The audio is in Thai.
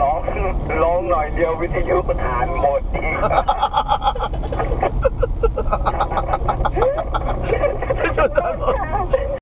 ร้องร้องหน่อยเดียววิทยุมันหานหมดอีกจนตอนหมด